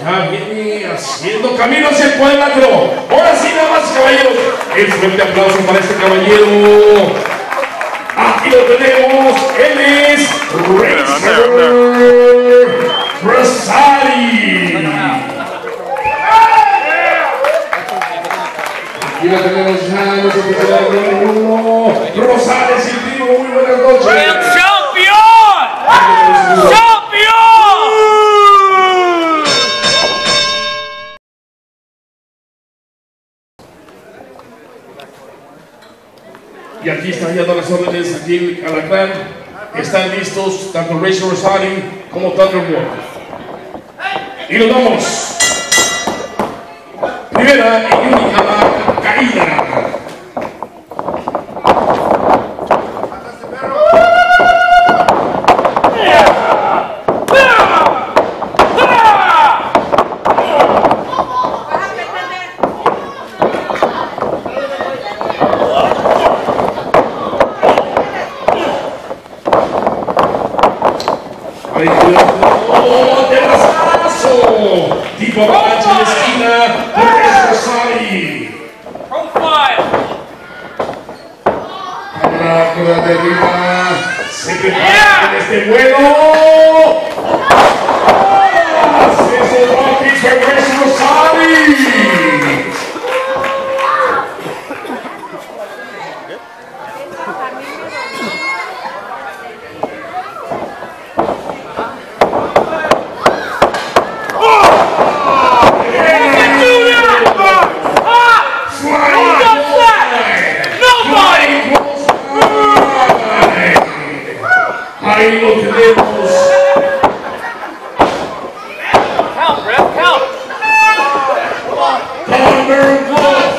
Ya viene haciendo camino hacia el cuadrilátero. Ahora sí, nada más, caballeros. El fuerte aplauso para este caballero. Aquí lo tenemos. Él es Racer Rosari. Aquí lo tenemos ya, oficiales número uno. Rosales y Trigo, muy buenas noches. Todas las órdenes, aquí en Alacrán. Están listos tanto Rachel Rosari como Thunderbolt. Y nos vamos. Primera y única caída. En la esquina por Razor Rizzotti. Profile! Ahora por la de arriba. Se prepara en este vuelo. Acceso Rockets for Razor Rizzotti. Ahí lo tenemos. Count, Ref, count! Thunder Wolf.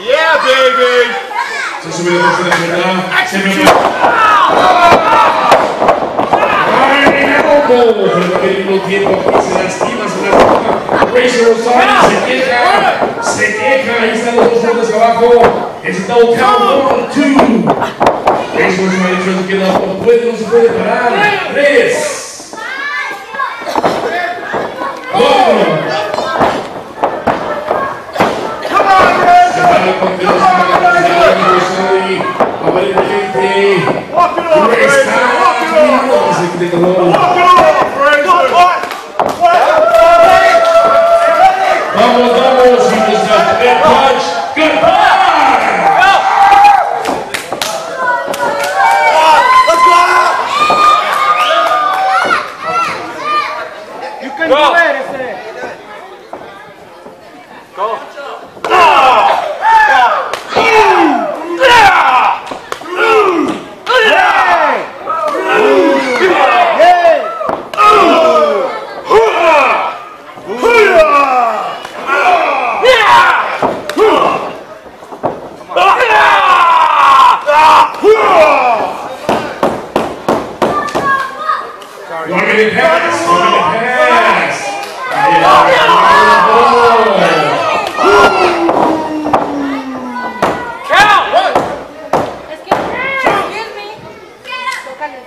Yeah, baby! Se sube la tercera cuerda. Se me ¡Ay, loco! Pero que mismo tiempo aquí se lastima, se lastima. Razor Rizzotti se queja. Se queja. Ahí están los dos abajo. Es el double count. One, two. Razor Rizzotti se queda. No puede, no se puede parar. Tres. Cuatro. Se para el conteo. Se para el conteo. Rizzotti. Aparentemente. Walk it off, Razor! Walk it off! Walk it off, Vamos, vamos, y nuestra primer punch. Goodbye. Let's go! You can Go. do it, ese. Hey! One minute pass. One minute pass. Ahí va. Count! Es que, excuse me. Tócale.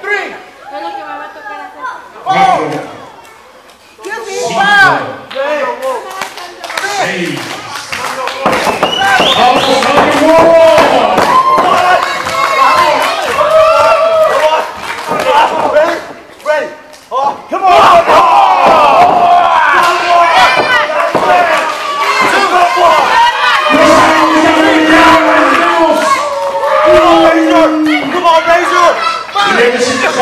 No es lo que me va a tocar hacer. Cuatro. Cinco. Seis. Vamos, vamos. Ready? Ready? Oh, come on! Razor! Come on, Razor! Never seen this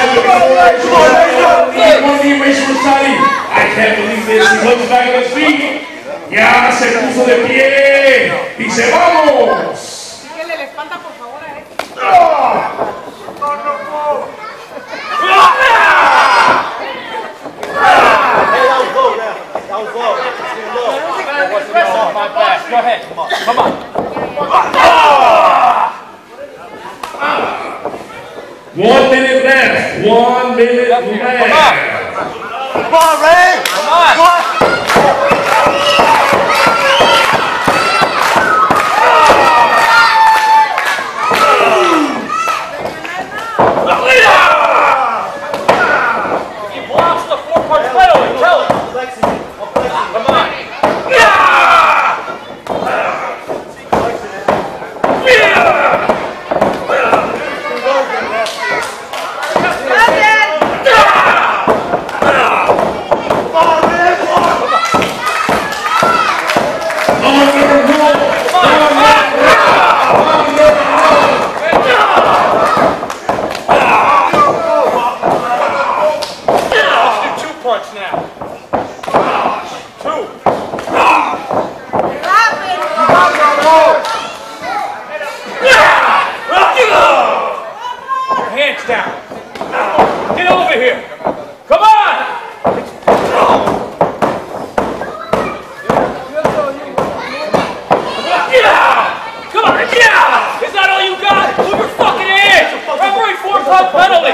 before. Razor Rizzotti. One knee, Razor Rizzotti. I can't believe this. He comes back on his feet. Ya se puso de pie. Dice, vamos. Dígale la espalda, por favor, a él. Hey, that was low there. That was low. That's too low. What's the rest one minute left. Come on. Come on, Ray. Come on. Come on. Four penalty!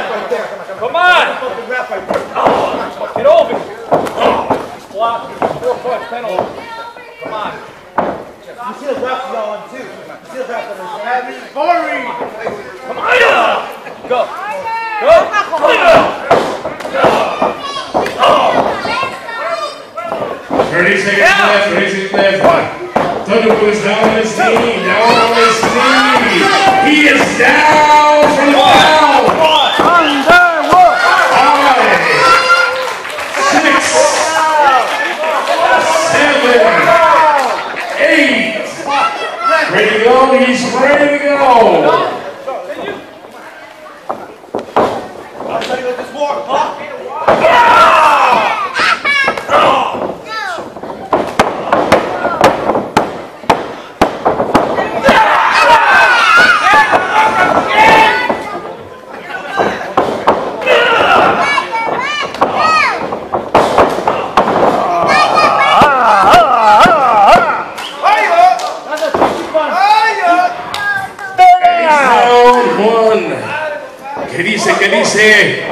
Come on! Fucking ref right there. Get over here! Just block four puck penalty. Come on. You see the ref yelling too. You see the ref on his head. Come on! Go! Go! 30 seconds left, 30 seconds left. Thunder Wolf is down on his knee, down on his knee. He is down for the count. Five, six, seven, eight. Ready to go, he's ready to go. Round